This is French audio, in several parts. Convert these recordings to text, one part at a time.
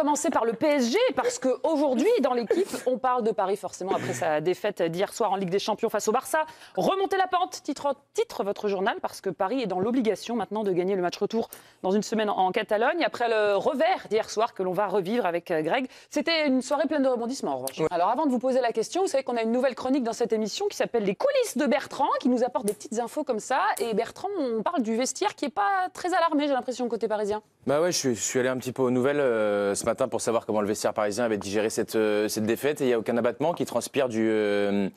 commencer par le PSG parce qu'aujourd'hui, dans l'équipe, on parle de Paris forcément après sa défaite d'hier soir en Ligue des Champions face au Barça. Remontez la pente, titre, titre votre journal parce que Paris est dans l'obligation maintenant de gagner le match retour dans une semaine en Catalogne après le revers d'hier soir que l'on va revivre avec euh, Greg. C'était une soirée pleine de rebondissements en revanche. Alors avant de vous poser la question, vous savez qu'on a une nouvelle chronique dans cette émission qui s'appelle Les coulisses de Bertrand qui nous apporte des petites infos comme ça. Et Bertrand, on parle du vestiaire qui est pas très alarmé, j'ai l'impression, côté parisien. Bah ouais, je suis, je suis allé un petit peu aux nouvelles euh, ce matin pour savoir comment le vestiaire parisien avait digéré cette, euh, cette défaite. Il n'y a aucun abattement qui transpire du, euh,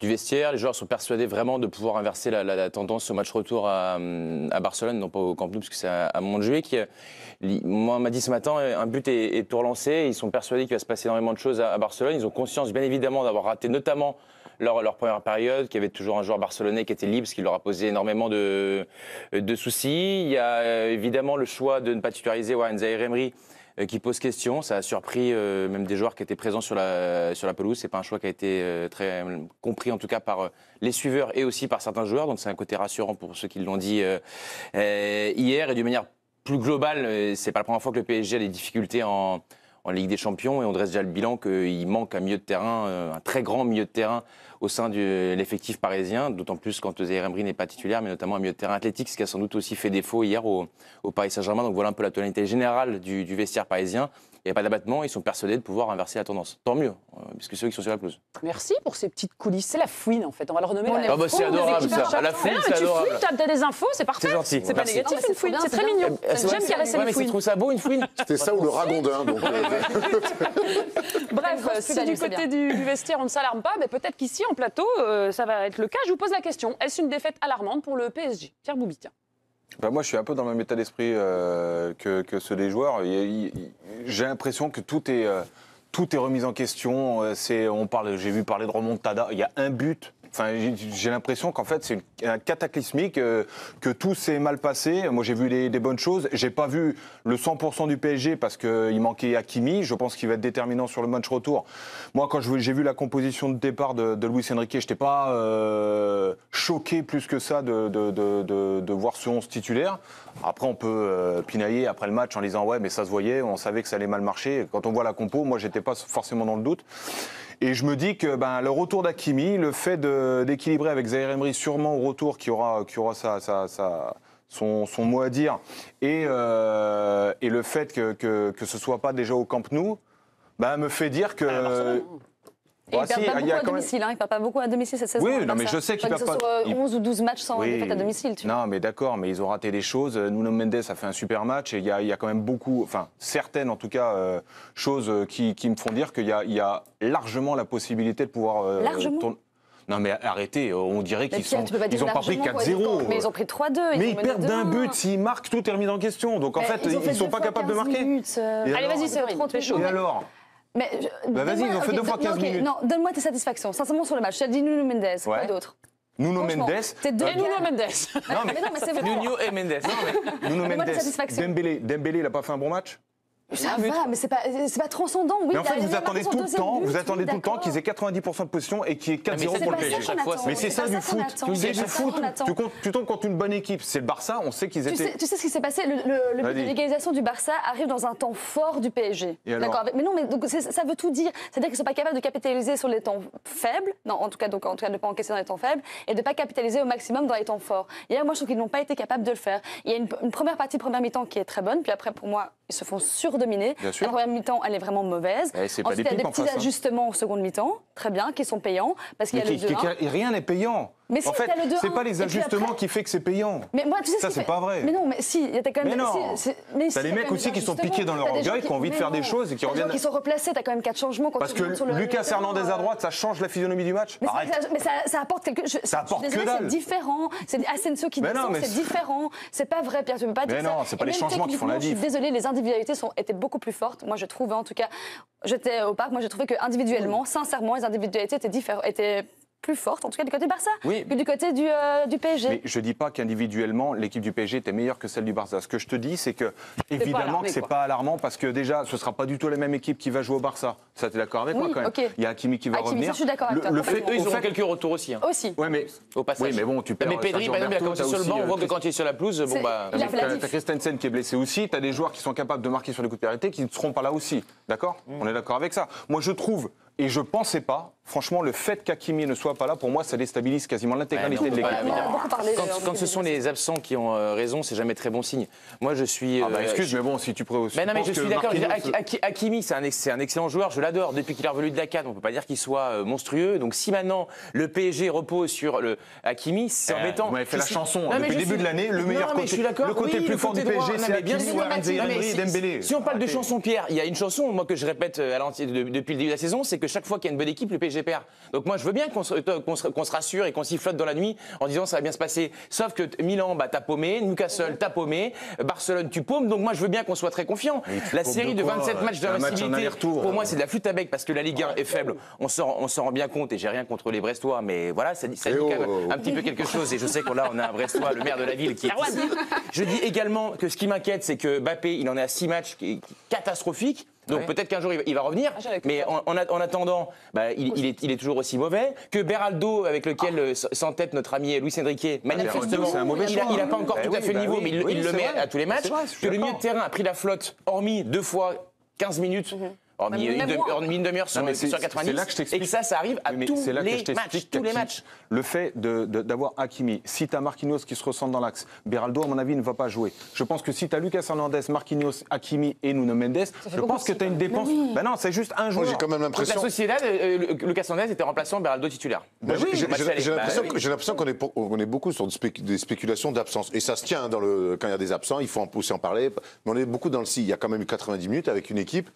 du vestiaire. Les joueurs sont persuadés vraiment de pouvoir inverser la, tendance au match retour à, à Barcelone, non pas au Camp Nou, parce que c'est à, à Moi, on m'a dit ce matin, un but est, est tout relancé. Ils sont persuadés qu'il va se passer énormément de choses à, Barcelone. Ils ont conscience, bien évidemment, d'avoir raté notamment leur, première période, qu'il y avait toujours un joueur barcelonais qui était libre, ce qui leur a posé énormément de, soucis. Il y a euh, évidemment le choix de ne pas titulariser Warren Zahir Emery, euh, qui pose question. Ça a surpris euh, même des joueurs qui étaient présents sur la, sur la pelouse. C'est pas un choix qui a été euh, très euh, compris, en tout cas par euh, les suiveurs et aussi par certains joueurs. Donc c'est un côté rassurant pour ceux qui l'ont dit euh, euh, hier. Et d'une manière plus globale, euh, c'est pas la première fois que le PSG a des difficultés en, en Ligue des Champions et on dresse déjà le bilan qu'il manque un milieu de terrain, euh, un très grand milieu de terrain au sein de l'effectif parisien, d'autant plus quand Zaire n'est pas titulaire, mais notamment un milieu de terrain athlétique, ce qui a sans doute aussi fait défaut hier au, Paris Saint-Germain. Donc voilà un peu la tonalité générale du vestiaire parisien. Il n'y a pas d'abattement, ils sont persuadés de pouvoir inverser la tendance. Tant mieux, euh, puisque ceux qui sont sur la pelouse. Merci pour ces petites coulisses. C'est la fouine en fait. On va le renommer. La Ah bah, c'est adorable, ça. la fouine, c'est tu adorable. t'as t'as des infos, c'est parfait. C'est gentil, C'est pas négatif une c'est fouine, c'est très mignon. J'aime caresser les fouines. trop ça beau, une fouine C'était ça ou le ragondin. Donc, euh, Bref, grosse si du côté du, vestiaire on ne s'alarme pas, mais peut-être qu'ici en plateau euh, ça va être le cas. Je vous pose la question est-ce une défaite alarmante pour le PSG Pierre Boubi, tiens. Moi, je suis un peu dans le même état d'esprit euh, que, ceux des joueurs. J'ai l'impression que tout est, euh, remis en question. Euh, j'ai vu parler de remontada. Il y a un but. Enfin, j'ai- l'impression qu'en fait, c'est un cataclysmique, euh, que tout s'est mal passé. Moi, j'ai vu des, bonnes choses. J'ai pas vu le 100% du PSG parce qu'il manquait Hakimi. Je pense qu'il va être déterminant sur le match retour. Moi, quand je- j'ai vu la composition de départ de, Luis Enrique, j'étais pas euh, choqué plus que ça de, de- de voir ce 11 titulaire. Après, on peut euh, pinailler après le match en disant ouais, mais ça se voyait, on savait que ça allait mal marcher. Quand on voit la compo, moi, j'étais pas forcément dans le doute. Et je me dis que ben, le retour d'Akimi, le fait d'équilibrer avec Zaire Emery, sûrement au retour, qui aura, qui aura sa, sa- sa- son, son mot à dire, et, euh, le fait que, que, que ce soit pas déjà au Camp Nou, ben, me fait dire que. Et Ah, ils perdent si, pas il beaucoup à quand même- domicile, hein. ils perdent pas beaucoup à domicile cette saison. Oui, hein, non, mais Barça. je sais perdent ce pas- soit ils- 11 ou 12 matchs sans Oui. défaite à domicile. Tu vois. Non, mais d'accord, mais ils ont raté des choses. Euh, Nuno Mendes a fait un super match et il y a, il y a quand même beaucoup, enfin certaines en tout cas, euh, choses euh, qui, qui me font dire qu'il y a, il y a largement la possibilité de pouvoir. euh, Largement tourner- Non, mais arrêtez, on dirait qu'ils sont, pas ils ont pas pris largement, quoi. 4-0. Mais ils ont pris 3-2. Mais ils perdent d'un 2-1. but, s'ils marquent, tout est remis en question. Donc en fait, ils, fait sont pas capables de 15 marquer. Allez, vas-y, Séverine, 30 fais chaud. Et alors Mais je- Bah, vas-y, ont fait deux fois don- 15 ok, minutes. Non, donne-moi tes satisfactions. Sincèrement sur le match. Tu as dit Nuno Mendes, quoi Ouais. d'autre Nuno Mendes. t'es deux Et Nuno gars. Mendes. Non, mais Mais non, mais c'est vrai. Nuno et Mendes. Nuno Donne-moi tes Mendes. satisfactions. Dembélé, Dembélé, il a pas fait un bon match? Ça va, mais c'est pas, pas transcendant. Oui, Mais en fait, vous attendez tout le temps, vous attendez tout le temps qu'ils aient 90% de position et qu'il y ait 4-0 mais c'est pour le PSG. Mais c'est ça du foot. c'est dis du foot, tu, tombes contre une bonne équipe. C'est le Barça, on sait qu'ils étaient. tu sais ce qui s'est passé? Le, but de l'égalisation du Barça arrive dans un temps fort du PSG. Et D'accord. Mais non, mais ça veut tout dire. C'est-à-dire qu'ils sont pas capables de capitaliser sur les temps faibles. Non, en tout cas, donc en tout cas, de pas encaisser dans les temps faibles et de pas capitaliser au maximum dans les temps forts. Hier, moi, je trouve qu'ils n'ont pas été capables de le faire. Il y a une première partie, première mi-temps qui est très bonne, puis après, pour moi, ils se font surdominer. Bien sûr. La première mi-temps, elle est vraiment mauvaise. Eh, pas Ensuite, des il y a des en petits face, hein. ajustements au second mi-temps, très bien, qui sont payants parce qu'il y a le qui- qui- 2-1. qui- rien n'est payant. Mais si, en fait, le 2-1, c'est pas les ajustements après- qui fait que c'est payant. Mais moi, tu sais Ça, c'est pas vrai. Mais non, mais si, il y a quand même. Mais non. si, mais si, T'as y les mecs aussi qui sont piqués dans leur orgueil, qui ont envie de faire des mais choses et qui reviennent- qui sont replacés, t'as quand même quatre changements Parce que. Lucas Hernandez à euh. droite, ça change la physionomie du match. Mais, ça- mais apporte quelque chose. Ça apporte que dalle. C'est différent. C'est Asensio qui Mais non, descend, mais c'est différent. C'est pas vrai, Pierre. Tu peux pas dire Mais ça. non, c'est pas les changements qui font la diff. suis désolée, les individualités étaient beaucoup plus fortes. Moi, je trouve, en tout cas, j'étais au parc. Moi, j'ai trouvé que individuellement, sincèrement, les individualités étaient différentes. Plus forte, en tout cas du côté Barça, Oui. que du côté du, euh, du PSG. Mais je dis pas qu'individuellement, l'équipe du PSG était meilleure que celle du Barça. Ce que je te dis, c'est que évidemment que c'est quoi. pas alarmant parce que déjà, ce sera pas du tout la même équipe qui va jouer au Barça. Ça, tu es d'accord avec Oui, moi quand même. Il y a Hakimi qui va Hakimi, ça, revenir. je suis d'accord avec Le- toi, le fait, complètement. Eux, ils auront fait- quelques retours aussi. hein, Aussi. Ouais, mais au passage. Oui, mais bon, tu perds. Mais Pedri, par exemple, il a sur le banc. On voit que quand il est sur la pelouse, bon bah. il a fait la T'as diff. t'as Christensen qui est blessé aussi, tu as des joueurs qui sont capables de marquer sur les coups de pénalité qui ne seront pas là aussi. D'accord? On est d'accord avec ça. Moi, je trouve, et je pensais pas, franchement, le fait qu'Akimi ne soit pas là, pour moi, ça déstabilise quasiment l'intégralité Ouais, de mais l'équipe. pas- On en a beaucoup parlé. Quand, quand ce sont les absents qui ont euh, raison, c'est jamais très bon signe. Moi, je suis. Ah bah euh, excuse, je- mais bon, si tu pourrais aussi. Ben non, mais je suis d'accord. Hakimi, c'est un, excellent joueur. Je l'adore. Depuis qu'il est revenu de la CAN, on peut pas dire qu'il soit euh, monstrueux. Donc, si maintenant le PSG repose sur le Hakimi, c'est Eh, embêtant. vous m'avez fait la chanson, Non, hein. mais Depuis le début suis- de l'année, le Non, meilleur mais côté- je suis d'accord. le côté Oui, plus fort du côté. PSG, c'est mais mais si- Dembélé. Si on parle de chanson Pierre, il y a une chanson moi que je répète depuis le début de la saison, c'est que chaque fois qu'il y a une bonne équipe, le PSG Donc moi je veux bien qu'on se, euh, qu'on se- qu'on se rassure et qu'on s'y flotte dans la nuit en disant ça va bien se passer. Sauf que Milan, bah t'as paumé, Newcastle t'as paumé, euh, Barcelone tu paumes. Donc moi je veux bien qu'on soit très confiant. La série de de quoi 27 matchs C'est un match en d'invincibilité, aller-retour. pour moi c'est de la flûte à bec parce que la Ligue 1 est faible. On s'en on s'en rend bien compte et j'ai rien contre les Brestois, mais voilà ça dit, ça dit oh, quand même oh, oh. un petit peu quelque chose. Et je sais qu'on là on a un Brestois, le maire de la ville qui est ici. Je dis également que ce qui m'inquiète, c'est que Mbappé, il en est à 6 matchs catastrophiques. Donc Ouais. peut-être qu'un jour il va- revenir, Ah, mais en, en a- en attendant, bah, il, il est, il est toujours aussi mauvais. Que Beraldo, avec lequel euh, s- s'entête notre ami Luis Enrique, manifestement, Beraldo, un mauvais il n'a pas encore Eh tout à fait le bah niveau, oui. mais il, Oui, il le met vrai. à tous les matchs. Vrai, que le milieu de terrain a pris la flotte, hormis deux fois 15 minutes. Même- hormis une demi-heure sur, sur c'est- 90. c'est là que je t'explique. et que ça, ça arrive à Oui, tous c'est là que je les t'explique matchs. Tous les matchs. Le fait de- de- d'avoir Hakimi, si tu as Marquinhos qui se ressentent dans l'axe, Beraldo, à mon avis, ne va pas jouer. Je pense que si tu as Lucas Hernandez, Marquinhos, Hakimi et Nuno Mendes, je pense que tu as une dépense. Ben non, c'est juste un Moi, joueur. j'ai quand même Donc la l'impression. Sociedad, euh, euh, Lucas Hernandez était remplaçant Beraldo titulaire. L'impression oui. que- j'ai l'impression qu'on est, beaucoup sur des spéculations d'absence. Et ça se tient hein, dans le, quand il y a des absents, il faut en pousser en parler. Mais on est beaucoup dans le si. Il y a quand même eu 90 minutes avec une équipe.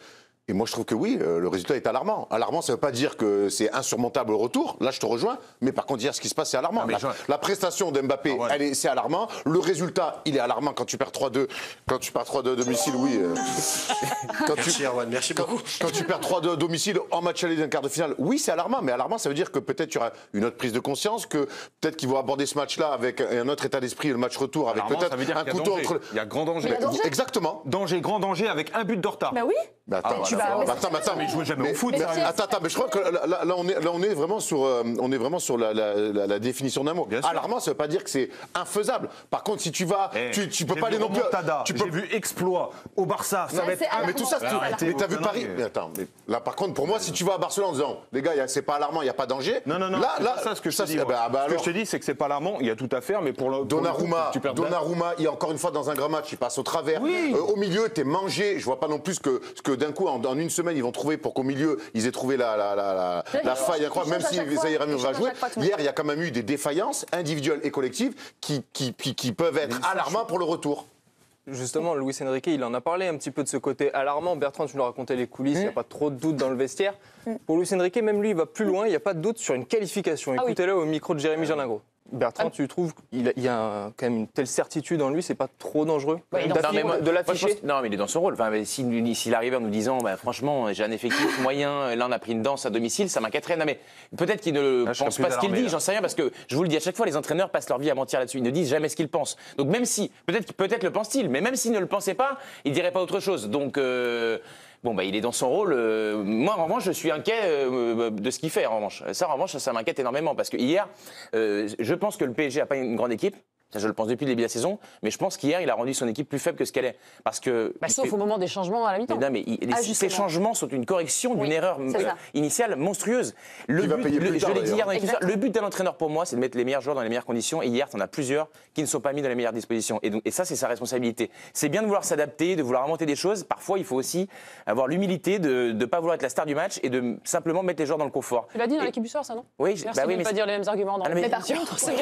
Et moi, je trouve que oui, euh, le résultat est alarmant. Alarmant, ça ne veut pas dire que c'est insurmontable au retour. Là, je te rejoins. Mais par contre, hier, ce qui se passe, c'est alarmant. mais la, je- la prestation d'Mbappé, Ah ouais. elle est- c'est alarmant. Le résultat, il est alarmant quand tu perds 3-2. Quand tu perds 3-2 à domicile, oui. euh, quand tu- Merci merci beaucoup. quand tu perds 3-2 à domicile en match aller d'un quart de finale, oui, c'est alarmant, mais alarmant, ça veut dire que peut-être il y aura une autre prise de conscience, que peut-être qu'ils vont aborder ce match-là avec un autre état d'esprit, le match retour, avec peut-être ça veut dire un couteau danger. entre. Il y a grand danger. Mais danger. Exactement. Danger, grand danger avec un but de retard. Bah oui. Attends, tu voilà. Vas- Bah, attends, mais attends, Mais il jouait jamais au foot, mais- attends, attends, mais je crois que là, là, là, on est, là, on est vraiment sur, euh, on est vraiment sur la, la- la- la définition d'un mot. Bien sûr. Alarmant, ça veut pas dire que c'est infaisable. Par contre, si tu vas, Eh, tu, tu peux pas aller non plus. Tu peux vu exploit au Barça. Ça va être Ah, mais tout ça, mais t'as vu Paris. Mais attends, mais là par contre, pour moi, si tu vas à Barcelone en disant, les gars, c'est pas alarmant, il n'y a pas danger. Non, non, non. Là, là, ça ce que je ça, te dis. c'est- moi. bah, bah, ce que alors, je te dis, c'est que c'est pas alarmant. Il y a tout à faire, mais pour Donnarumma, Donnarumma, il y a encore une fois dans un grand match, il passe au travers. Oui. Euh, au milieu, t'es mangé. Je vois pas non plus que d'un coup, en, en une semaine, ils vont trouver pour qu'au milieu, ils aient trouvé la, la, la, la, faille incroyable. Même si. Emery Ils va jouer. Hier, il y a quand même eu des défaillances individuelles et collectives qui, qui, qui, qui peuvent être alarmants pour le retour. Justement, Luis Enrique, il en a parlé un petit peu de ce côté alarmant. Bertrand, tu nous racontais les coulisses, il n'y a pas trop de doute dans le vestiaire. Pour Luis Enrique, même lui, il va plus loin, il n'y a pas de doute sur une qualification. Ah oui. Écoutez-le au micro de Jérémy Janingro. Bertrand, Ah. tu trouves qu'il y a quand même une telle certitude en lui, c'est pas trop dangereux Non, mais moi- de l'afficher pense- Non, mais il est dans son rôle. Enfin, s'il arrivait en nous disant, bah, franchement, j'ai un effectif moyen, là on a pris une danse à domicile, ça m'inquiéterait. Non, mais peut-être qu'il ne Là, serais pense pas ce qu'il dit, j'en sais rien, parce que je vous le dis à chaque fois, les entraîneurs passent leur vie à mentir là-dessus. Ils ne disent jamais ce qu'ils pensent. Donc même si, peut-être peut-être le pense-t-il, mais même s'il ne le pensait pas, il dirait pas autre chose. Donc. euh, Bon, bah, il est dans son rôle. euh, moi, en revanche, je suis inquiet euh, de ce qu'il fait, en revanche. Ça, en revanche, ça, m'inquiète énormément. Parce que hier, euh, je pense que le PSG n'a pas une grande équipe. Ça, je le pense depuis le début de la saison. Mais je pense qu'hier, il a rendu son équipe plus faible que ce qu'elle est. Parce que. Bah, sauf au moment des changements à la mi-temps. Mais Ah, ces changements sont une correction d'une Oui, erreur euh, initiale monstrueuse. Le but, payer le- plus tard, je l'ai dit hier dans le but d'un entraîneur pour moi, c'est de mettre les meilleurs joueurs dans les meilleures conditions. Et hier, tu en as plusieurs qui ne sont pas mis dans les meilleures dispositions. Et, donc, et ça, c'est sa responsabilité. C'est bien de vouloir s'adapter, de vouloir inventer des choses. Parfois, il faut aussi avoir l'humilité de ne pas vouloir être la star du match et de simplement mettre les joueurs dans le confort. Tu l'as dit dans Et- l'équipe du soir, ça, non? Oui, je- Merci bah de oui, ne mais pas dire les mêmes arguments dans Ah, mais par contre, c'est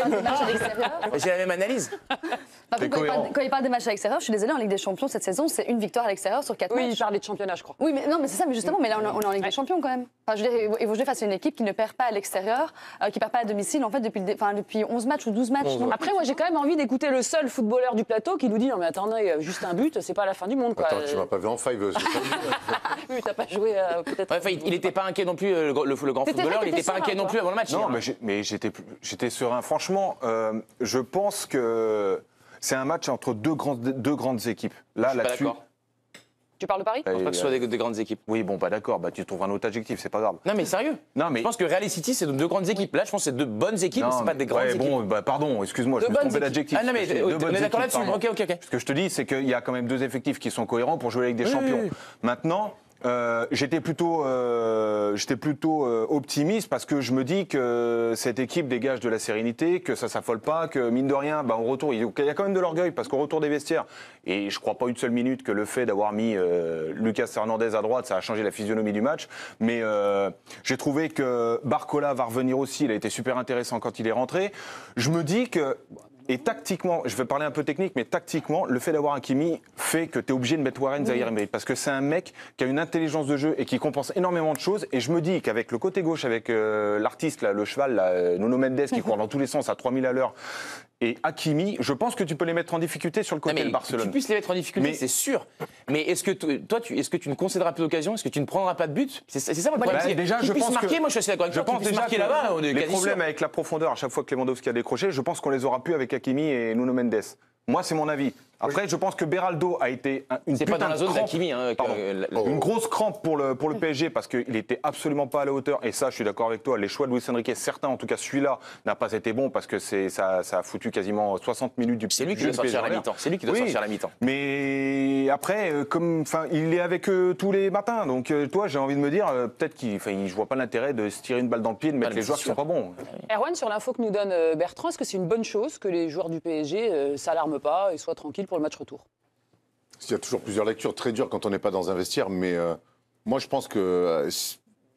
la même analyse. Par contre, quand, il parle, quand il parle des matchs à l'extérieur, je suis désolée, en Ligue des Champions, cette saison, c'est une victoire à l'extérieur sur quatre Oui, il matchs. parlait de championnat, je crois. Oui, mais non, mais c'est ça, mais justement, mais là, on, est- on est en Ligue des Champions quand même. Enfin, je veux dire, ils vont jouer face à une équipe qui ne perd pas à l'extérieur, euh, qui perd pas à domicile, en fait, depuis, enfin, depuis 11 matchs ou 12 matchs. 11, Donc, Après, moi, j'ai quand même envie d'écouter le seul footballeur du plateau qui nous dit Non, mais attendez, euh, juste un but, c'est pas la fin du monde, quoi. Attends, tu m'as pas vu en five. Oui, t'as pas joué euh, peut-être. Ouais, il n'était pas inquiet non plus, euh, le, le- le grand footballeur, il n'était pas inquiet non plus avant le match. Non, hier. mais j'étais j'étais serein. Franchement, je pense que c'est un match entre deux grandes, deux grandes équipes. Là, Je suis pas là-dessus. Tu parles de Paris? Je pense pas que ce soit des, des grandes équipes. Oui, bon, bah d'accord, bah, tu trouves un autre adjectif, c'est pas grave. Non, mais sérieux? Non, mais. Je pense que Real et City, c'est deux grandes équipes. Là, je pense que c'est deux bonnes équipes, mais Non, c'est pas des grandes ouais, équipes. bon, bah, pardon, excuse-moi, je me suis trompé d'adjectif. Ah non, mais Deux euh, on est d'accord équipes, là-dessus. Ok, ok, ok. Ce que je te dis, c'est qu'il y a quand même deux effectifs qui sont cohérents pour jouer avec des Oui, champions. oui, oui. Maintenant, euh, j'étais plutôt, euh, plutôt euh, optimiste parce que je me dis que cette équipe dégage de la sérénité, que ça s'affole pas, que mine de rien, bah, au retour, il y a quand même de l'orgueil parce qu'au retour des vestiaires, et je crois pas une seule minute que le fait d'avoir mis Lucas Hernandez à droite, ça a changé la physionomie du match. Mais j'ai trouvé que Barcola va revenir aussi. Il a été super intéressant quand il est rentré. Je me dis que et tactiquement, je vais parler un peu technique, mais tactiquement, le fait d'avoir Hakimi fait que tu es obligé de mettre Warren Zahir Emery. Parce que c'est un mec qui a une intelligence de jeu et qui compense énormément de choses. Et je me dis qu'avec le côté gauche, avec euh, l'artiste, le cheval, là, euh, Nuno Mendes, qui court dans tous les sens à 3000 à l'heure, et Hakimi, je pense que tu peux les mettre en difficulté sur le côté mais de Barcelone. Tu puisses les mettre en difficulté, Mais- c'est sûr. Mais est-ce que toi, tu, est-ce que tu ne concéderas plus d'occasion? Est-ce que tu ne prendras pas de but? C'est ça, mon problème. Bah, déjà, je pense marquer, que- moi je suis assez d'accord Je pense déjà marquer là-bas, on est les problèmes avec la profondeur à chaque fois que Lewandowski a décroché, je pense qu'on les aura plus avec Hakimi et Nuno Mendes. Moi, c'est mon avis. Après, je pense que Beraldo a été un- une C'est pas dans la zone d'Akimi. Hein. Une grosse crampe pour le, pour le PSG parce qu'il était absolument pas à la hauteur. Et ça, je suis d'accord avec toi. Les choix de Luis Enrique, certains, en tout cas celui-là, n'a pas été bon parce que c'est ça, ça a foutu quasiment 60 minutes du C'est lui qui doit sortir à PSG la mi-temps. C'est lui qui doit Oui. sortir à la mi-temps. Mais après, euh, comme, enfin, il est avec eux tous les matins. Donc, euh, toi, j'ai envie de me dire, euh, peut-être qu'il, enfin, je vois pas l'intérêt de se tirer une balle dans le pied, de mettre mais les joueurs qui sûr. sont pas bons. Erwan, sur l'info que nous donne Bertrand, est-ce que c'est une bonne chose que les joueurs du PSG euh, s'alarment pas et soient tranquilles pour le match retour. Il y a toujours plusieurs lectures. Très dures quand on n'est pas dans un vestiaire, mais euh, moi je pense que euh,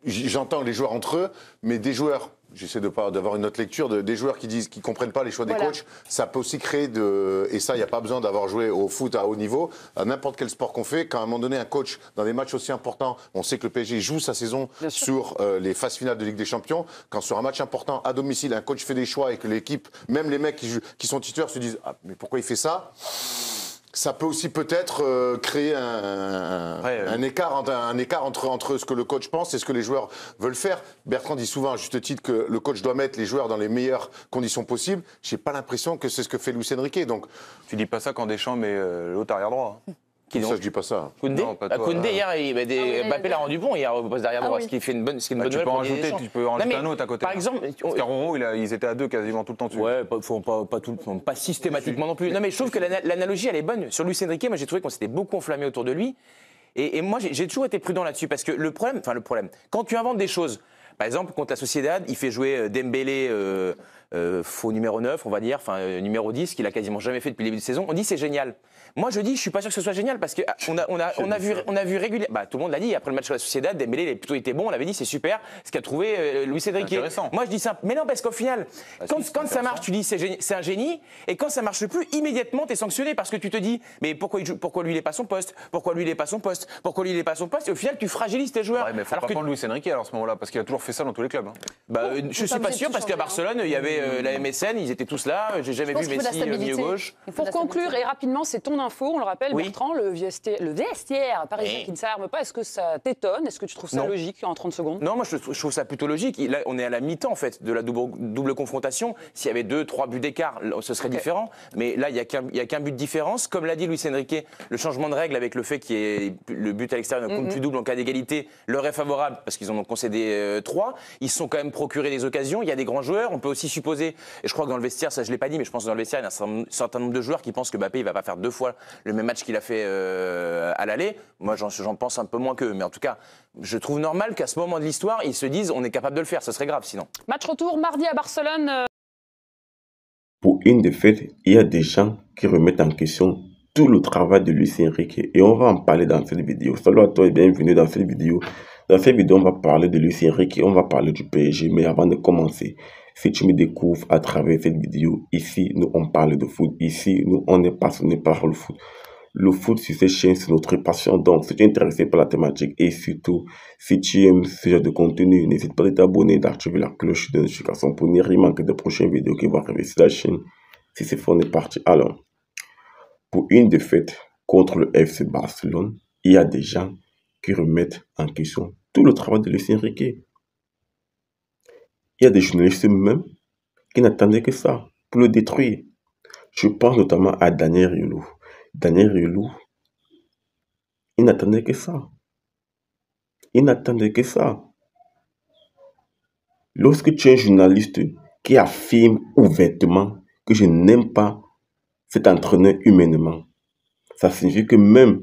j'entends les joueurs entre eux, mais des joueurs, j'essaie de pas d'avoir une autre lecture, de- des joueurs qui disent qu'ils comprennent pas les choix des coachs, ça peut aussi créer de et ça il n'y a pas besoin d'avoir joué au foot à haut niveau, à n'importe quel sport qu'on fait, quand à un moment donné un coach dans des matchs aussi importants, on sait que le PSG joue sa saison sur euh, les phases finales de Ligue des Champions, quand sur un match important à domicile un coach fait des choix et que l'équipe, même les mecs qui, qui sont titulaires se disent ah, mais pourquoi il fait ça? Ça peut aussi peut-être euh, créer un, euh, écart, entre, un écart entre, entre ce que le coach pense et ce que les joueurs veulent faire. Bertrand dit souvent, à juste titre, que le coach doit mettre les joueurs dans les meilleures conditions possibles. Je n'ai pas l'impression que c'est ce que fait Luis Enrique. Donc, Tu dis pas ça quand Deschamps met euh, l'autre arrière droit. hein. Qui ça, donc je dis pas ça. Koundé Non, pas Ah, toi, Koundé, hier, il- bah, des- Ah oui, Mbappé l'a rendu bon hier au poste derrière Ah droit, oui. ce qui fait une bonne, ce qui est une Bah, bonne tu peux nouvelle en pour Didier rajouter, Deschamps. tu peux en rajouter un autre à côté. Par exemple, on- Parce qu'Aroro, il a- ils étaient à deux quasiment tout le temps dessus. Ouais, pas, faut pas, pas, tout, le- pas systématiquement non plus. Non, mais je trouve que l'ana- l'analogie, elle est bonne. Sur Luis Enrique, moi, j'ai trouvé qu'on s'était beaucoup enflammé autour de lui. Et, et moi, j'ai toujours été prudent là-dessus. Parce que le problème, enfin, le problème, quand tu inventes des choses, par exemple, contre la Sociedad, il fait jouer euh, Dembélé, euh, euh, faux numéro 9, on va dire, enfin, numéro 10, qu'il a quasiment jamais fait depuis le début de saison. On dit c'est génial. Moi, je dis, je suis pas sûr que ce soit génial parce qu'on a, on a, on a vu, on a vu régulièrement. Bah, tout le monde l'a dit après le match de la Sociedad, Dembélé, il a plutôt été bon. On l'avait dit, c'est super. Ce qu'a trouvé euh, Luis Enrique. Intéressant. Moi, je dis ça. Mais non, parce qu'au final, quand, quand ça marche, tu dis c'est génie- c'est un génie. Et quand ça marche plus, immédiatement, tu es sanctionné parce que tu te dis, mais pourquoi, il pourquoi lui, il n'est pas son poste? Pourquoi lui, il n'est pas son poste? Pourquoi lui, il n'est pas son poste? Et au final, tu fragilises tes joueurs. Ouais, mais faut Alors pas que- prendre Luis Enrique alors à ce moment-là, parce qu'il a toujours fait ça dans tous les clubs. hein. bah, euh, je suis pas sûr parce qu'à. Barcelone, il y avait euh, la MSN, ils étaient tous là. J'ai jamais vu Messi euh, faut de Pour conclure, et rapidement, c'est ton info, on le rappelle, Oui. Bertrand, le vestiaire, le vestiaire parisien Oui. qui ne s'alarme pas, est-ce que ça t'étonne? Est-ce que tu trouves ça Non. logique en 30 secondes? Non, moi je, trouve- je trouve ça plutôt logique. Là, on est à la mi-temps en fait de la double, double confrontation. S'il y avait deux, trois buts d'écart, ce serait différent. Mais là, il n'y a qu'un but de différence. Comme l'a dit Luis Enrique, le changement de règle avec le fait qu'il y ait le but à l'extérieur ne compte plus double en cas d'égalité leur est favorable parce qu'ils en ont concédé euh, trois. Ils se sont quand même procuré des occasions. Il y a des grands joueurs. On peut aussi supposer, et je crois que dans le vestiaire, ça je l'ai pas dit, mais je pense que dans le vestiaire, il y a un certain- certain nombre de joueurs qui pensent que Mbappé il va pas faire deux fois le même match qu'il a fait euh, à l'aller. Moi, j'en j'en pense un peu moins qu'eux. Mais en tout cas, je trouve normal qu'à ce moment de l'histoire, ils se disent on est capable de le faire. Ce serait grave sinon. Match retour mardi à Barcelone. euh, Pour une défaite, il y a des gens qui remettent en question tout le travail de Luis Enrique et on va en parler dans cette vidéo. Salut à toi et bienvenue dans cette vidéo. Dans cette vidéo, on va parler de Luis Enrique, on va parler du PSG, mais avant de commencer, Si tu me découvres à travers cette vidéo, ici, nous, on parle de foot. Ici, nous, on est passionné par le foot. Le foot sur cette chaîne, c'est notre passion. Donc, si tu es intéressé par la thématique et surtout, si tu aimes ce genre de contenu, n'hésite pas à t'abonner, d'activer la cloche de notification pour ne rien manquer des prochaines vidéos qui vont arriver sur la chaîne. Si c'est fort, on est parti. Alors, pour une défaite contre le FC Barcelone, il y a des gens qui remettent en question tout le travail de Lucien Riquet. Il y a des journalistes même qui n'attendaient que ça pour le détruire. Je pense notamment à Daniel Riolo. Daniel Riolo, il n'attendait que ça. Il n'attendait que ça. Lorsque tu es un journaliste qui affirme ouvertement que je n'aime pas cet entraîneur humainement, ça signifie que même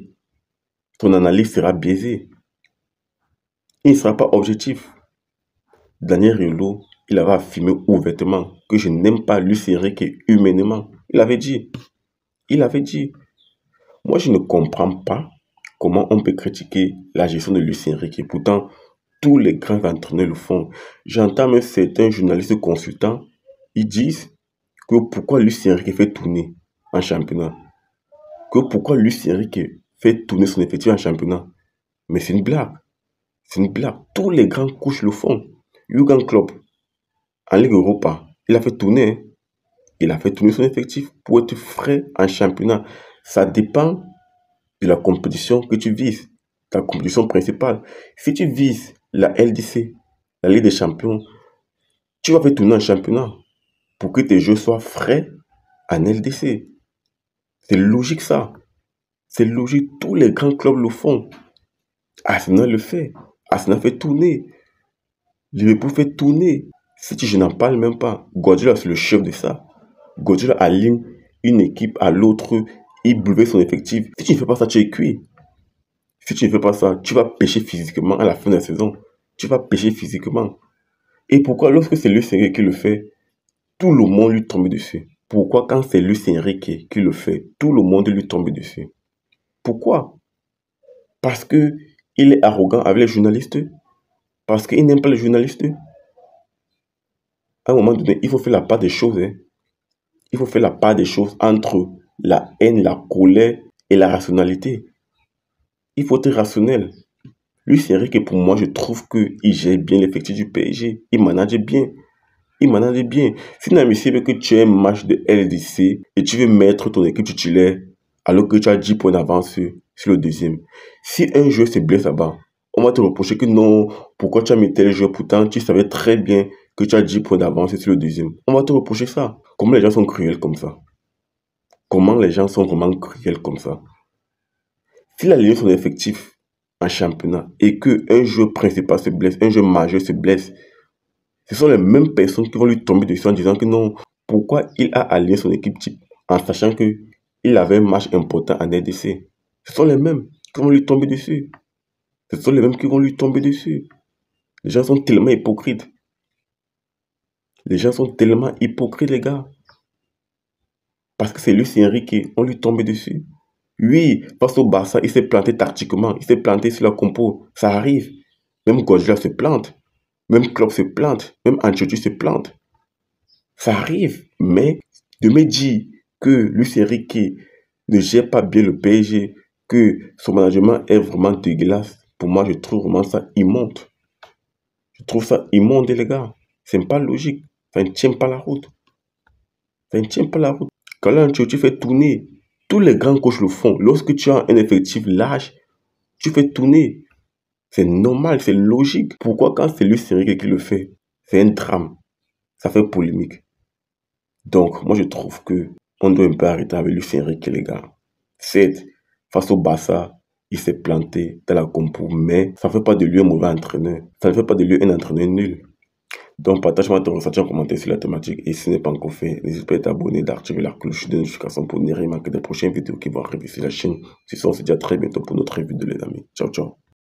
ton analyse sera biaisée. Il ne sera pas objectif. Daniel Riolo, il avait affirmé ouvertement que je n'aime pas Lucien Riquet humainement. Il avait dit. Il avait dit. Moi, je ne comprends pas comment on peut critiquer la gestion de Lucien Riquet. Pourtant, tous les grands entraîneurs le font. J'entends même certains journalistes consultants, ils disent que pourquoi Lucien Riquet fait tourner en championnat. Que pourquoi Lucien Riquet fait tourner son effectif en championnat. Mais c'est une blague. C'est une blague. Tous les grands couches le font. Jürgen Klopp, en Ligue Europa, il a fait tourner. Il a fait tourner son effectif pour être frais en championnat. Ça dépend de la compétition que tu vises, ta compétition principale. Si tu vises la LDC, la Ligue des Champions, tu vas faire tourner en championnat pour que tes jeux soient frais en LDC. C'est logique ça. C'est logique, tous les grands clubs le font. Arsenal le fait. Arsenal fait tourner. Liverpool fait tourner. Si je n'en parle même pas. Guardiola, c'est le chef de ça. Guardiola aligne une équipe à l'autre. Il bouleverse son effectif. Si tu ne fais pas ça, tu es cuit. Si tu ne fais pas ça, tu vas pêcher physiquement à la fin de la saison. Tu vas pêcher physiquement. Et pourquoi, lorsque c'est Lucien qui le fait, tout le monde lui tombe dessus? Pourquoi, quand c'est Lucien Riquet qui le fait, tout le monde lui tombe dessus? Pourquoi? Parce que il est arrogant avec les journalistes Parce qu'il n'aime pas les journalistes À un moment donné, il faut faire la part des choses. Hein. Il faut faire la part des choses entre la haine, la colère et la rationalité. Il faut être rationnel. Lui, c'est vrai que pour moi, je trouve qu'il gère bien l'effectif du PSG. Il manage bien. Il manage bien. Si inadmissible que tu aies un match de LDC et tu veux mettre ton équipe titulaire alors que tu as 10 points d'avance sur, le deuxième. Si un joueur se blesse là-bas, on va te reprocher que non, pourquoi tu as mis tel joueur? Pourtant tu savais très bien que tu as 10 points d'avance sur le deuxième. On va te reprocher ça. Comment les gens sont cruels comme ça? Comment les gens sont vraiment cruels comme ça? Si la Ligue sont effectifs en championnat et que un joueur principal se blesse, un joueur majeur se blesse, ce sont les mêmes personnes qui vont lui tomber dessus en disant que non, pourquoi il a aligné son équipe type en sachant que il avait un match important en RDC. Ce sont les mêmes qui vont lui tomber dessus. Ce sont les mêmes qui vont lui tomber dessus. Les gens sont tellement hypocrites. Les gens sont tellement hypocrites, les gars. Parce que c'est Lucien Riquet, on lui tombe dessus. Oui, face au Barça, il s'est planté tactiquement, il s'est planté sur la compo. Ça arrive. Même Godja se plante. Même Klopp se plante. Même Ancelotti se plante. Ça arrive. Mais de me dire que Lucien Riquet ne gère pas bien le PSG, que son management est vraiment dégueulasse, pour moi, je trouve vraiment ça immonde. Je trouve ça immonde, les gars. C'est pas logique. Ça ne tient pas la route. Ça ne tient pas la route. Quand là, tu fais tourner, tous les grands coachs le font. Lorsque tu as un effectif large, tu fais tourner. C'est normal, c'est logique. Pourquoi quand c'est Lucien Riquet qui le fait C'est un drame. Ça fait polémique. Donc, moi, je trouve que on doit un peu arrêter avec Lucien Riquet, les gars. C'est face au Barça, il s'est planté dans la compo, mais ça ne fait pas de lui un mauvais entraîneur. Ça ne fait pas de lui un entraîneur nul. Donc, partage-moi ton ressenti en commentaire sur la thématique. Et si ce n'est pas encore fait, n'hésite pas à t'abonner, d'activer la cloche de notification pour ne rien manquer des prochaines vidéos qui vont arriver sur la chaîne. Si ça, on se dit à très bientôt pour notre vidéo, les amis. Ciao, ciao.